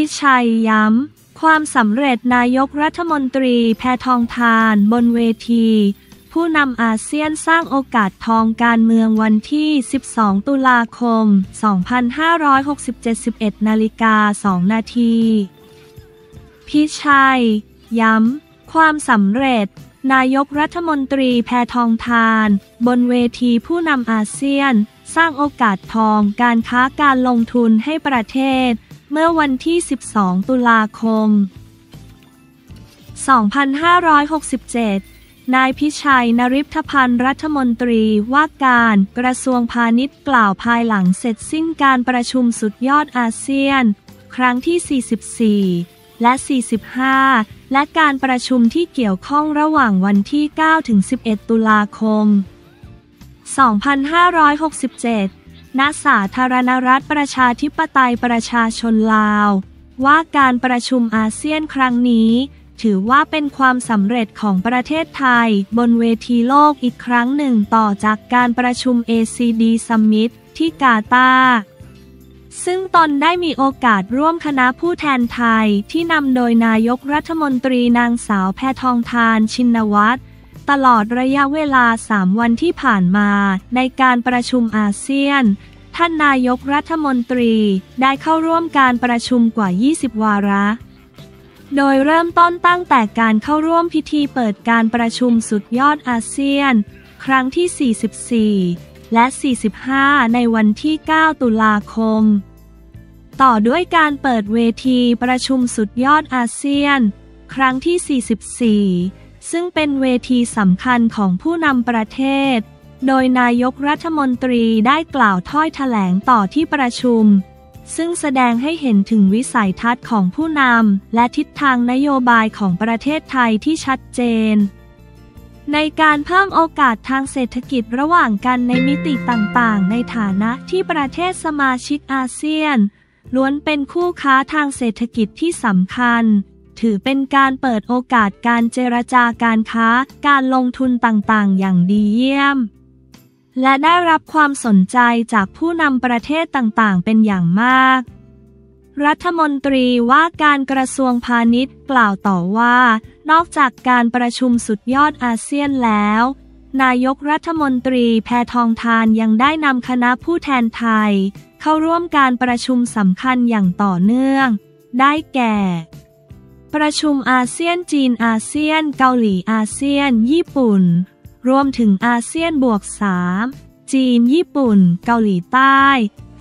พิชัยย้ำ ความสำเร็จนายกรัฐมนตรีแพทองธารบนเวที ผู้นำอาเซียนสร้างโอกาสทองการเมืองวันที่ 12 ตุลาคม 2567 11นาฬิกา 2 นาทีพิชัย ย้ำ ความสำเร็จ นายกรัฐมนตรีแพทองธาร บนเวทีผู้นำอาเซียน สร้างโอกาสทองการค้าการลงทุนให้ประเทศ เมื่อวันที่ 12 ตุลาคม 2567 นายพิชัยนริพพันธ์รัฐมนตรีว่าการกระทรวงพาณิชย์กล่าวภายหลังเสร็จสิ้นการประชุมสุดยอดอาเซียน ครั้งที่ 44และ 45 และการประชุมที่เกี่ยวข้องระหว่างวันที่ 9 ถึง 11 ตุลาคม 2567 ณสาธารณรัฐประชาธิปไตยประชาชนลาว ว่าการประชุมอาเซียนครั้งนี้ ถือว่าเป็นความสำเร็จของประเทศไทย บนเวทีโลกอีกครั้งหนึ่งต่อจากการประชุม ACD Summit ที่กาตาร์ซึ่งตนได้มีโอกาสร่วมคณะผู้แทนไทยที่นำโดยนายกรัฐมนตรีนางสาวแพทองทานชินวัตร ตลอดระยะเวลา 3 วันที่ผ่านมา ในการประชุมอาเซียน ท่านนายกรัฐมนตรีได้เข้าร่วมการประชุมกว่า 20 วาระ โดยเริ่มต้นตั้งแต่การเข้าร่วมพิธีเปิดการประชุมสุดยอดอาเซียน ครั้งที่ 44 และ 45 ในวันที่ 9 ตุลาคม ต่อด้วยการเปิดเวทีประชุมสุดยอดอาเซียน ครั้งที่ 44 ซึ่งเป็นเวทีสำคัญของผู้นำประเทศ โดยนายกรัฐมนตรีได้กล่าวถ้อยแถลงต่อที่ประชุม ซึ่งแสดงให้เห็นถึงวิสัยทัศน์ของผู้นำและทิศทางนโยบายของประเทศไทยที่ชัดเจน ในการเพิ่มโอกาสทางเศรษฐกิจระหว่างกันในมิติต่างๆ ในฐานะที่ประเทศสมาชิกอาเซียน ล้วนเป็นคู่ค้าทางเศรษฐกิจที่สำคัญ ถือเป็นการเปิดโอกาสการเจรจาการค้า การลงทุนต่างๆ อย่างดีเยี่ยม และได้รับความสนใจจากผู้นำประเทศต่างๆ เป็นอย่างมาก รัฐมนตรีว่าการกระทรวงพาณิชย์กล่าวต่อว่า นอกจากการประชุมสุดยอดอาเซียนแล้วนายกรัฐมนตรีแพทองทานยังได้นำคณะผู้แทนไทย เข้าร่วมการประชุมสำคัญอย่างต่อเนื่อง ได้แก่ ประชุมอาเซียนจีนอาเซียนเกาหลีอาเซียน ญี่ปุ่น รวมถึงอาเซียนบวก3จีน ญี่ปุ่น เกาหลีใต้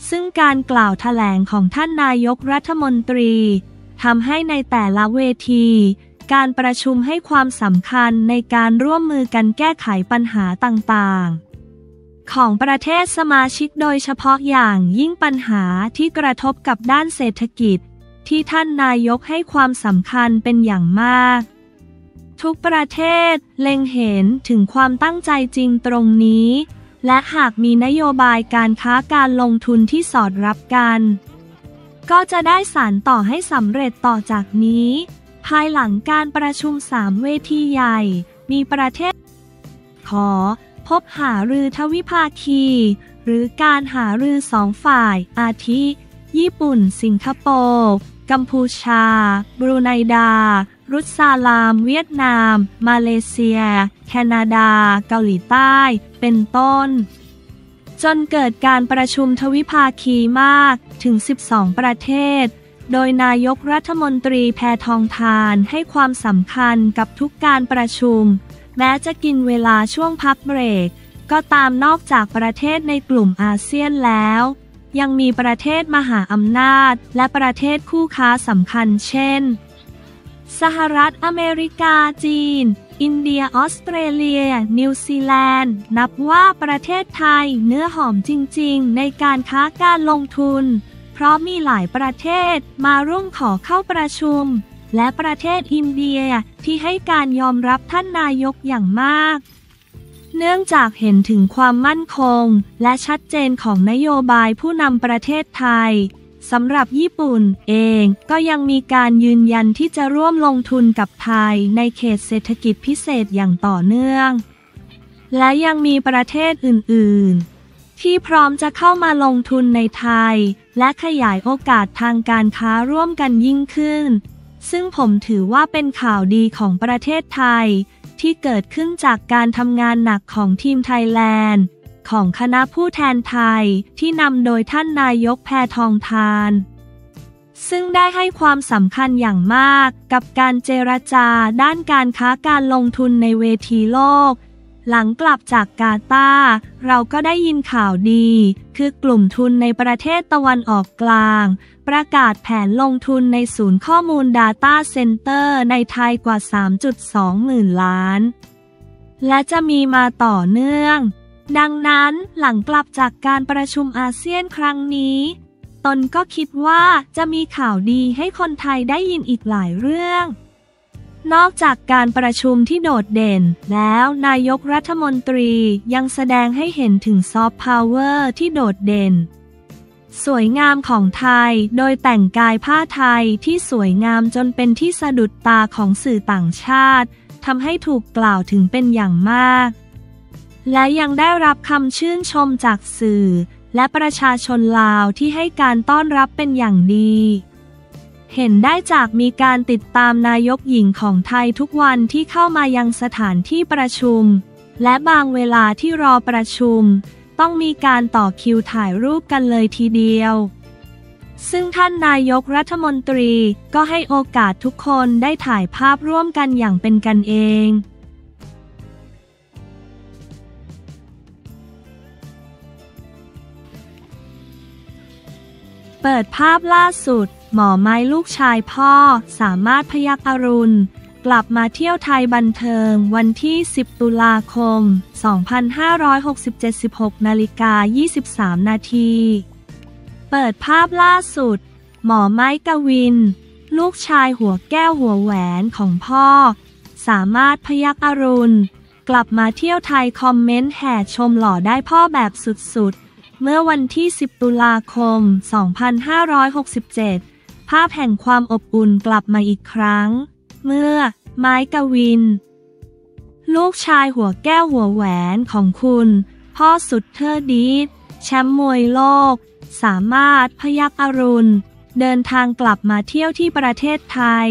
ซึ่งการกล่าวแถลงของท่านนายกรัฐมนตรีทำให้ในแต่ละเวที การประชุมให้ความสำคัญในการร่วมมือกันแก้ไขปัญหาต่างๆ ของประเทศสมาชิกโดยเฉพาะอย่างยิ่งปัญหาที่กระทบกับด้านเศรษฐกิจ ที่ท่านนายกให้ความสำคัญเป็นอย่างมาก ทุกประเทศเล็งเห็นถึงความตั้งใจจริงตรงนี้ และหากมีนโยบายการค้าการลงทุนที่สอดรับกัน ก็จะได้สานต่อให้สำเร็จต่อจากนี้ ภายหลังการประชุมสามเวทีใหญ่ มีประเทศ ขอพบหารือทวิภาคี หรือการหารือสองฝ่ายอาทิ ญี่ปุ่น สิงคโปร์ กัมพูชา บรูไนดา รุสซาลาม เวียดนาม มาเลเซีย แคนาดา เกาหลีใต้ เป็นต้น จนเกิดการประชุมทวิภาคีมากถึง 12 ประเทศ โดยนายกรัฐมนตรีแพทองทานให้ความสำคัญกับทุกการประชุม แม้จะกินเวลาช่วงพักเบรก ก็ตามนอกจากประเทศในกลุ่มอาเซียนแล้ว ยังมีประเทศมหาอำนาจ และประเทศคู่ค้าสำคัญเช่น สหรัฐอเมริกาจีน อินเดียออสเตรเลีย นิวซีแลนด์ นับว่าประเทศไทยเนื้อหอมจริง ๆ ในการค้าการลงทุน เพราะมีหลายประเทศมาร่วมขอเข้าประชุม และประเทศอินเดียที่ให้การยอมรับท่านนายกอย่างมาก เนื่องจากเห็นถึงความมั่นคง และชัดเจนของนโยบายผู้นำประเทศไทยสำหรับญี่ปุ่นเองก็ยังมีการยืนยันที่จะร่วมลงทุนกับไทยในเขตเศรษฐกิจพิเศษอย่างต่อเนื่อง และยังมีประเทศอื่น ๆ ที่พร้อมจะเข้ามาลงทุนในไทย และขยายโอกาสทางการค้าร่วมกันยิ่งขึ้น ซึ่งผมถือว่าเป็นข่าวดีของประเทศไทย ที่เกิดขึ้นจากการทำงานหนักของทีมไทยแลนด์ ของคณะผู้แทนไทยที่นำโดยท่านนายกแพทองทาน ซึ่งได้ให้ความสำคัญอย่างมากกับการเจรจาด้านการค้าการลงทุนในเวทีโลก หลังกลับจากกาตาร์เราก็ได้ยินข่าวดี คือกลุ่มทุนในประเทศตะวันออกกลาง ประกาศแผนลงทุนในศูนย์ข้อมูล Data Center ในไทยกว่า 3.2 หมื่นล้าน และจะมีมาต่อเนื่อง ดังนั้นหลังกลับจากการประชุมอาเซียนครั้งนี้ ตนก็คิดว่าจะมีข่าวดีให้คนไทยได้ยินอีกหลายเรื่อง นอกจากการประชุมที่โดดเด่น แล้วนายกรัฐมนตรียังแสดงให้เห็นถึงซอฟต์พาวเวอร์ที่โดดเด่น สวยงามของไทย โดยแต่งกายผ้าไทยที่สวยงามจนเป็นที่สะดุดตาของสื่อต่างชาติทำให้ถูกกล่าวถึงเป็นอย่างมาก และยังได้รับคำชื่นชมจากสื่อ และประชาชนลาวที่ให้การต้อนรับเป็นอย่างดี เห็นได้จากมีการติดตามนายกหญิงของไทยทุกวันที่เข้ามายังสถานที่ประชุม และบางเวลาที่รอประชุม ต้องมีการต่อคิวถ่ายรูปกันเลยทีเดียว ซึ่งท่านนายกรัฐมนตรีก็ให้โอกาสทุกคนได้ถ่ายภาพร่วมกันอย่างเป็นกันเองเปิดภาพล่าสุด หมอไม้ลูกชายพ่อสามารถพยักอรุณ กลับมาเที่ยวไทยบันเทิงวันที่ 10 ตุลาคม 2567 16นาฬิกา23 นาที เปิดภาพล่าสุด หมอไม้กวิน ลูกชายหัวแก้วหัวแหวนของพ่อ สามารถพยักอรุณ กลับมาเที่ยวไทยคอมเมนต์แห่ชมหล่อได้พ่อแบบสุดๆ เมื่อวันที่ 10 ตุลาคม 2567 ภาพแห่งความอบอุ่นกลับมาอีกครั้ง เมื่อ ไม้กวิน ลูกชายหัวแก้วหัวแหวนของคุณ พ่อสุดเท่อดีตแชมป์มวยโลก สามารถพยัคฆ์อรุณ เดินทางกลับมาเที่ยวที่ประเทศไทย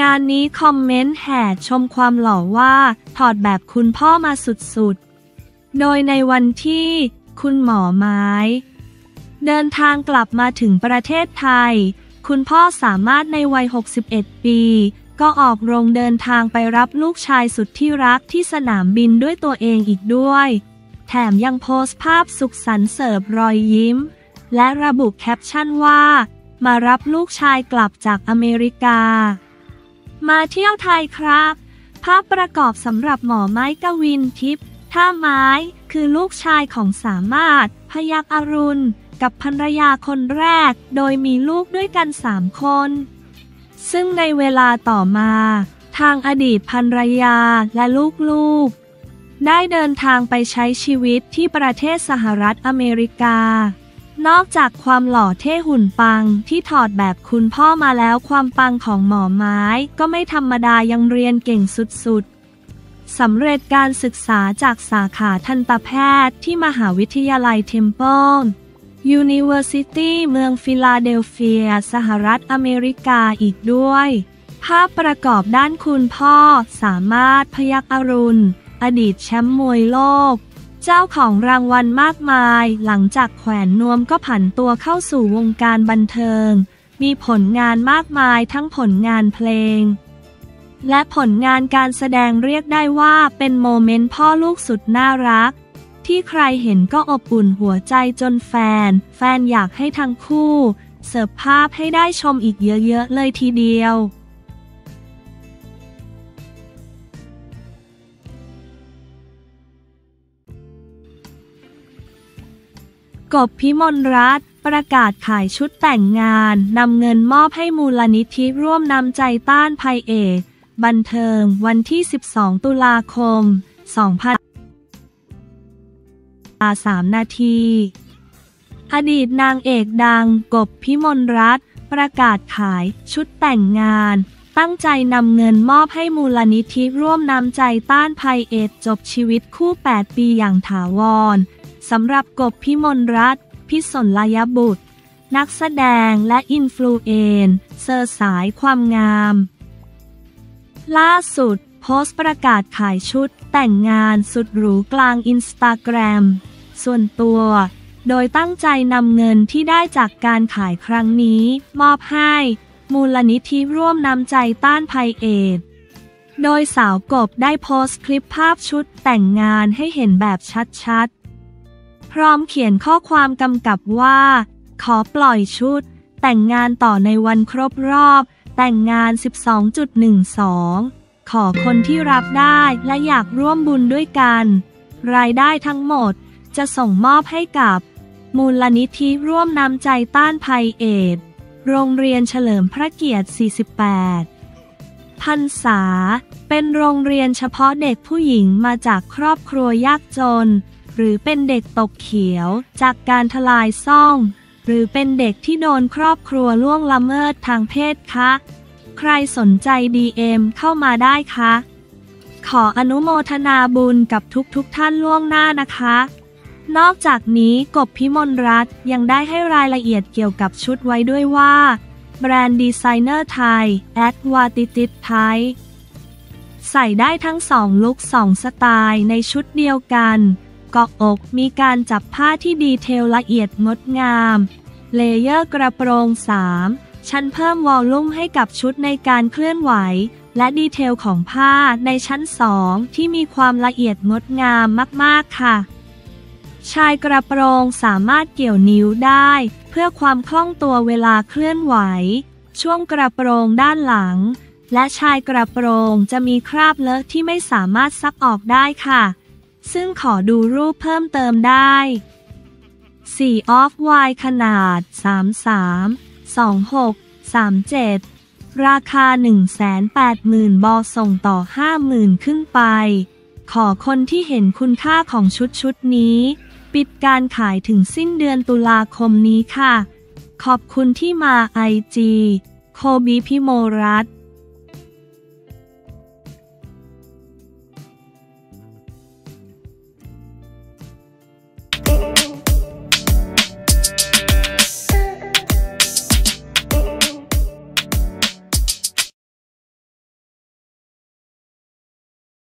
งานนี้คอมเมนต์แห่ชมความหล่อว่า ถอดแบบคุณพ่อมาสุดๆ โดยในวันที่ คุณหมอไม้ เดินทางกลับมาถึงประเทศไทย คุณพ่อสามารถในวัย 61 ปี ก็ออกโรงเดินทางไปรับลูกชายสุดที่รักที่สนามบินด้วยตัวเองอีกด้วย แถมยังโพสต์ภาพสุขสันต์เสิร์ฟรอยยิ้ม และระบุแคปชั่นว่า มารับลูกชายกลับจากอเมริกา มาเที่ยวไทยครับ ภาพประกอบสำหรับหมอไม้กวินทิพย์ท่าไม้ คือลูกชายของสามารถ พยักอรุณ กับภรรยาคนแรก โดยมีลูกด้วยกันสามคน ซึ่งในเวลาต่อมา ทางอดีตภรรยาและลูกๆ ได้เดินทางไปใช้ชีวิตที่ประเทศสหรัฐอเมริกา นอกจากความหล่อเท่หุ่นปังที่ถอดแบบคุณพ่อมาแล้วความปังของหมอไม้ก็ไม่ธรรมดายังเรียนเก่งสุดๆสำเร็จการศึกษาจากสาขาทันตแพทย์ที่มหาวิทยาลัยเทมเพิล University เมืองฟิลาเดลเฟีย สหรัฐอเมริกาอีกด้วย ภาพประกอบด้านคุณพ่อสามารถพยักอรุณ อดีตแชมป์มวยโลก เจ้าของรางวัลมากมาย หลังจากแขวนนวมก็ผันตัวเข้าสู่วงการบันเทิง มีผลงานมากมายทั้งผลงานเพลง และผลงานการแสดงเรียกได้ว่าเป็นโมเมนต์พ่อลูกสุดน่ารัก ที่ใครเห็นก็อบอุ่นหัวใจจนแฟน แฟนอยากให้ทั้งคู่ เสิร์ฟภาพให้ได้ชมอีกเยอะๆเลยทีเดียวกบพิมลรัตน์ประกาศขายชุดแต่งงานนำเงินมอบให้มูลนิธิร่วมนำใจต้านภัยเอดส์บันเทิงวันที่ 12 ตุลาคม 2000 3นาที อดีตนางเอกดังกบพิมลรัตน์ประกาศขายชุดแต่งงาน ตั้งใจนำเงินมอบให้มูลนิธิร่วมนำใจต้านภัยเอดจบชีวิตคู่ 8 ปีอย่างถาวรสำหรับกบพิมลรัตน์พิสนลยบุตร นักแสดงและอินฟลูเอนเซอร์สายความงาม ล่าสุด โพสต์ประกาศขายชุดแต่งงานสุดหรูกลางอินสตาแกรมส่วนตัว โดยตั้งใจนำเงินที่ได้จากการขายครั้งนี้ มอบให้ มูลนิธิร่วมนำใจต้านภัยเอดโดยสาวกบได้โพสต์คลิปภาพชุดแต่งงานให้เห็นแบบชัดๆ พร้อมเขียนข้อความกำกับว่า ขอปล่อยชุด แต่งงานต่อในวันครบรอบ แต่งงาน 12.12 ขอคนที่รับได้และอยากร่วมบุญด้วยกัน รายได้ทั้งหมดจะส่งมอบให้กับ มูลนิธิร่วมนำใจต้านภัยเอดโรงเรียนเฉลิมพระเกียรติ 48 พันษา เป็นโรงเรียนเฉพาะเด็กผู้หญิงมาจากครอบครัวยากจน หรือเป็นเด็กตกเขียวจากการทลายซ่อง หรือเป็นเด็กที่โดนครอบครัวล่วงละเมิดทางเพศคะ ใครสนใจ DM เข้ามาได้คะ ขออนุโมทนาบุญกับทุกๆทท่านล่วงหน้านะคะ นอกจากนี้กบพิมลรัตน์ยังได้ให้รายละเอียดเกี่ยวกับชุดไว้ด้วยว่า แบรนด์ดีไซเนอร์ไทยแอด Vatit Itthi ใส่ได้ทั้งสองลุคสองสไตล์ในชุดเดียวกันเกาะอกมีการจับผ้าที่ detail ละเอียดงดงาม layer กระโปรง 3 ชั้นเพิ่ม volume ให้กับชุดในการเคลื่อนไหว และ detail ของผ้าในชั้น2ที่มีความละเอียดงดงามมากๆค่ะ ชายกระโปรงสามารถเกี่ยวนิ้วได้ เพื่อความคล่องตัวเวลาเคลื่อนไหว ช่วงกระโปรงด้านหลัง และชายกระโปรงจะมีคราบเลอะที่ไม่สามารถซักออกได้ค่ะ ซึ่งขอดูรูปเพิ่มเติมได้4 off wide ขนาด 33 26 37 ราคา 180,000 บอส่งต่อ 50,000 ขึ้นไป ขอคนที่เห็นคุณค่าของชุดชุดนี้ ปิดการขายถึงสิ้นเดือนตุลาคมนี้ค่ะ ขอบคุณที่มาไอจีโคบีพิโมรัต